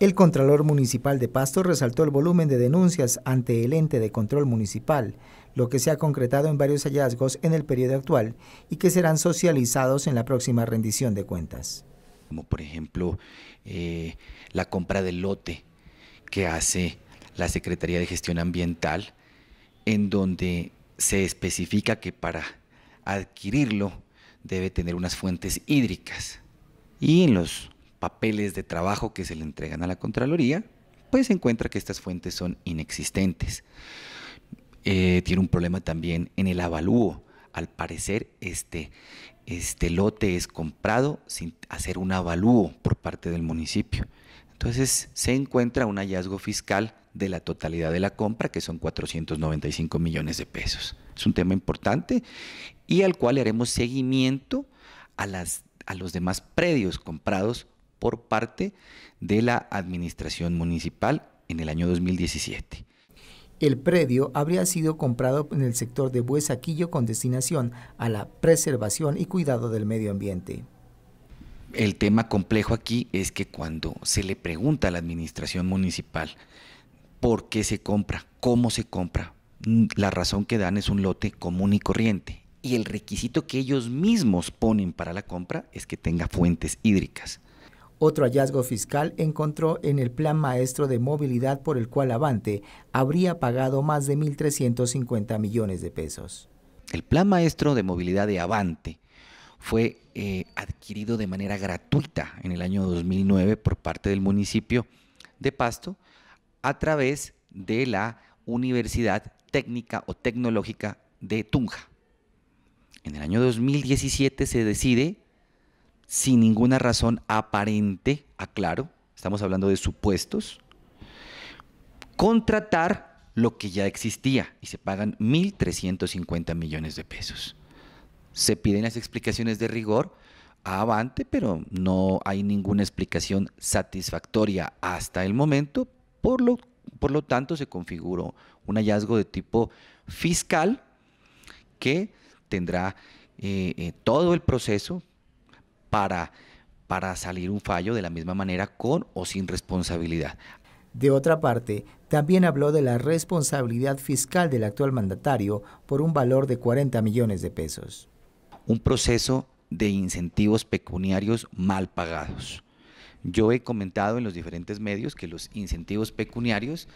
El Contralor Municipal de Pasto resaltó el volumen de denuncias ante el ente de control municipal, lo que se ha concretado en varios hallazgos en el periodo actual y que serán socializados en la próxima rendición de cuentas. Como por ejemplo eh, la compra del lote que hace la Secretaría de Gestión Ambiental, en donde se especifica que para adquirirlo debe tener unas fuentes hídricas. Y en los papeles de trabajo que se le entregan a la Contraloría, pues se encuentra que estas fuentes son inexistentes. Eh, tiene un problema también en el avalúo. Al parecer, este, este lote es comprado sin hacer un avalúo por parte del municipio. Entonces se encuentra un hallazgo fiscal de la totalidad de la compra, que son 495 millones de pesos. Es un tema importante y al cual haremos seguimiento a, las, a los demás predios comprados por parte de la administración municipal en el año 2017. El predio habría sido comprado en el sector de Buesaquillo con destinación a la preservación y cuidado del medio ambiente. El tema complejo aquí es que cuando se le pregunta a la administración municipal por qué se compra, cómo se compra, la razón que dan es un lote común y corriente. Y el requisito que ellos mismos ponen para la compra es que tenga fuentes hídricas. Otro hallazgo fiscal encontró en el Plan Maestro de Movilidad por el cual Avante habría pagado más de 1.350 millones de pesos. El Plan Maestro de Movilidad de Avante fue eh, adquirido de manera gratuita en el año 2009 por parte del municipio de Pasto a través de la Universidad Técnica o Tecnológica de Tunja. En el año 2017 se decide sin ninguna razón aparente, aclaro, estamos hablando de supuestos, contratar lo que ya existía y se pagan 1.350 millones de pesos. Se piden las explicaciones de rigor a Avante, pero no hay ninguna explicación satisfactoria hasta el momento, por lo, por lo tanto se configuró un hallazgo de tipo fiscal que tendrá eh, eh, todo el proceso para, para salir un fallo de la misma manera con o sin responsabilidad. De otra parte, también habló de la responsabilidad fiscal del actual mandatario por un valor de 40 millones de pesos. Un proceso de incentivos pecuniarios mal pagados. Yo he comentado en los diferentes medios que los incentivos pecuniarios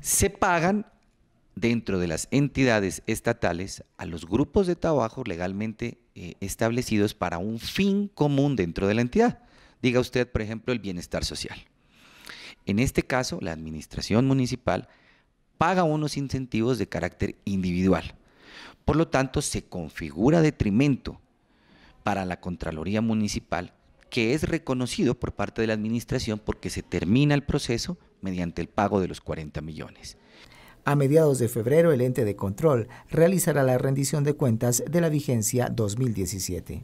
se pagan dentro de las entidades estatales a los grupos de trabajo legalmente eh, establecidos para un fin común dentro de la entidad. Diga usted, por ejemplo, el bienestar social. En este caso, la administración municipal paga unos incentivos de carácter individual. Por lo tanto, se configura detrimento para la Contraloría Municipal, que es reconocido por parte de la administración porque se termina el proceso mediante el pago de los 40 millones. A mediados de febrero, el ente de control realizará la rendición de cuentas de la vigencia 2017.